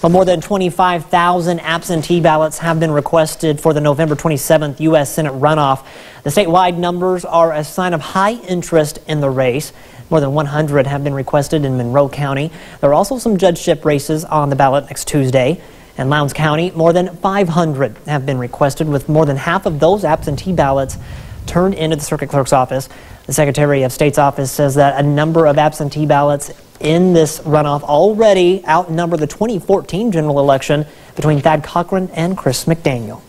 Well, more than 25,000 absentee ballots have been requested for the November 27th U.S. Senate runoff. The statewide numbers are a sign of high interest in the race. More than 100 have been requested in Monroe County. There are also some judgeship races on the ballot next Tuesday. In Lowndes County, more than 500 have been requested, with more than half of those absentee ballots turned into the circuit clerk's office. The Secretary of State's office says that a number of absentee ballots in this runoff already outnumber the 2014 general election between Thad Cochran and Chris McDaniel.